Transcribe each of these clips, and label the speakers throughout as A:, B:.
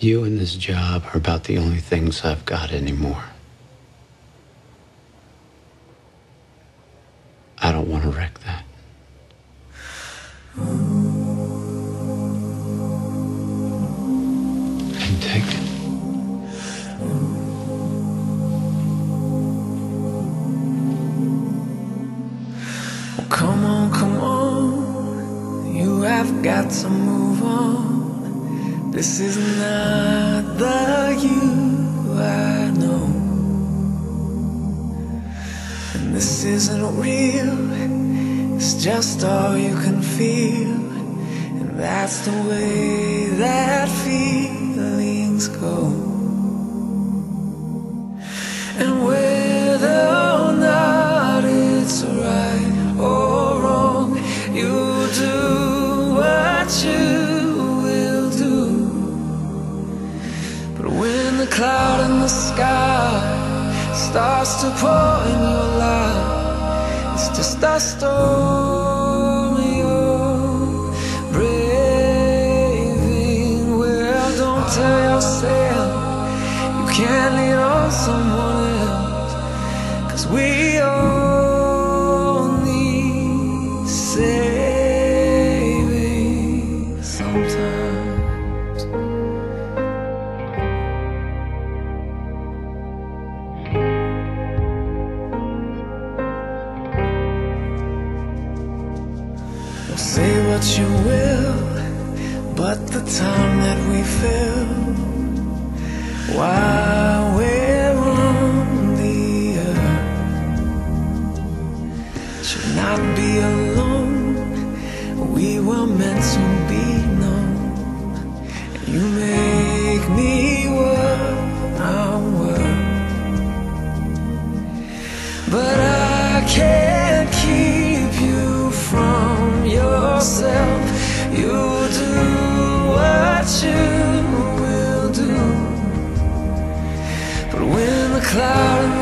A: You and this job are about the only things I've got anymore. I don't want to wreck that. And take it.
B: Come on, come on. You have got to move on. This is not the you I know. And this isn't real. It's just all you can feel. And that's the way that feelings go. And the cloud in the sky starts to pour in your life, it's just a storm you're braving. Well, don't tell yourself you can't lean on someone else. Cause we all say what you will, but the time that we fill while we're on the earth should not be alone. We were meant to be known. You make me worth our worth. But I can't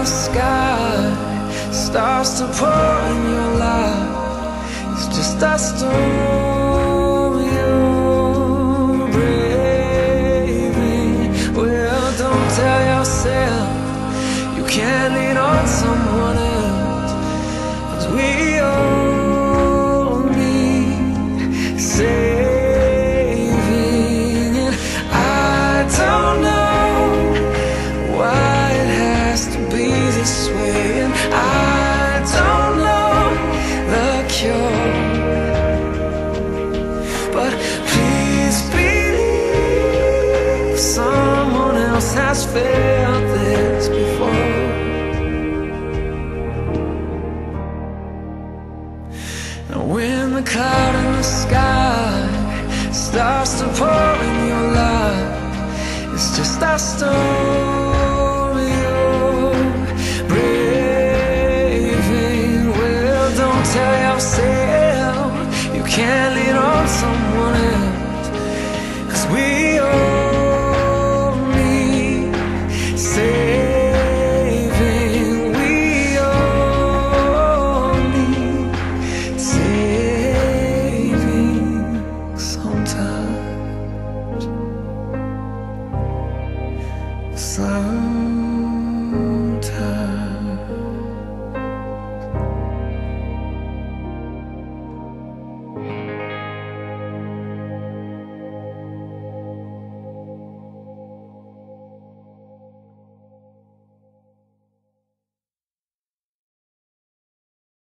B: sky starts to pour in your life, it's just a storm you're braving. Well, don't tell yourself you can't lean on cloud in the sky starts to pour in your life, it's just a storm sun.